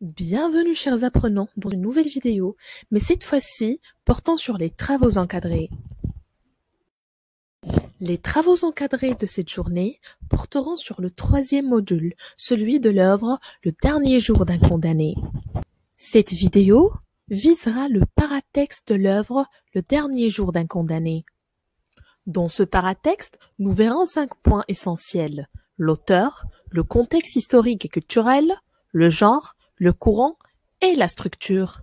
Bienvenue chers apprenants dans une nouvelle vidéo, mais cette fois-ci portant sur les travaux encadrés. Les travaux encadrés de cette journée porteront sur le troisième module, celui de l'œuvre Le dernier jour d'un condamné. Cette vidéo visera le paratexte de l'œuvre Le dernier jour d'un condamné. Dans ce paratexte, nous verrons cinq points essentiels. L'auteur, le contexte historique et culturel, le genre, le courant et la structure.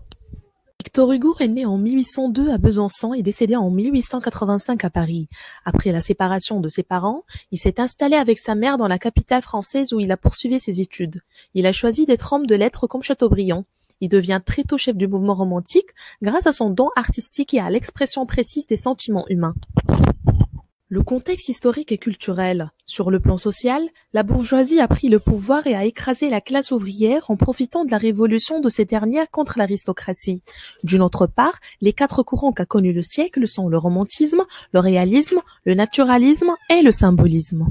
Victor Hugo est né en 1802 à Besançon et décédé en 1885 à Paris. Après la séparation de ses parents, il s'est installé avec sa mère dans la capitale française où il a poursuivi ses études. Il a choisi d'être homme de lettres comme Chateaubriand. Il devient très tôt chef du mouvement romantique grâce à son don artistique et à l'expression précise des sentiments humains. Le contexte historique et culturel. Sur le plan social, la bourgeoisie a pris le pouvoir et a écrasé la classe ouvrière en profitant de la révolution de ces dernières contre l'aristocratie. D'une autre part, les quatre courants qu'a connus le siècle sont le romantisme, le réalisme, le naturalisme et le symbolisme.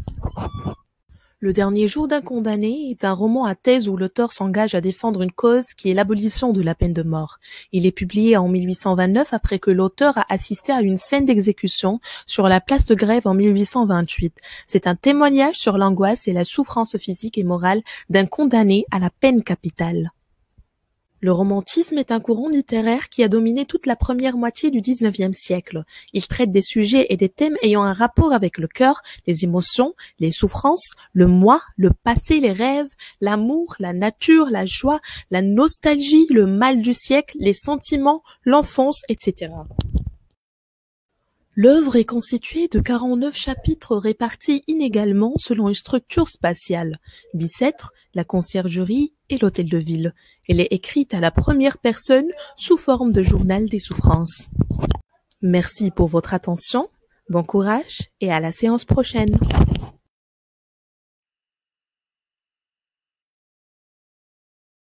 Le dernier jour d'un condamné est un roman à thèse où l'auteur s'engage à défendre une cause qui est l'abolition de la peine de mort. Il est publié en 1829 après que l'auteur a assisté à une scène d'exécution sur la place de grève en 1828. C'est un témoignage sur l'angoisse et la souffrance physique et morale d'un condamné à la peine capitale. Le romantisme est un courant littéraire qui a dominé toute la première moitié du XIXe siècle. Il traite des sujets et des thèmes ayant un rapport avec le cœur, les émotions, les souffrances, le moi, le passé, les rêves, l'amour, la nature, la joie, la nostalgie, le mal du siècle, les sentiments, l'enfance, etc. L'œuvre est constituée de quarante-neuf chapitres répartis inégalement selon une structure spatiale: Bicêtre, la conciergerie et l'hôtel de ville. Elle est écrite à la première personne sous forme de journal des souffrances. Merci pour votre attention, bon courage et à la séance prochaine.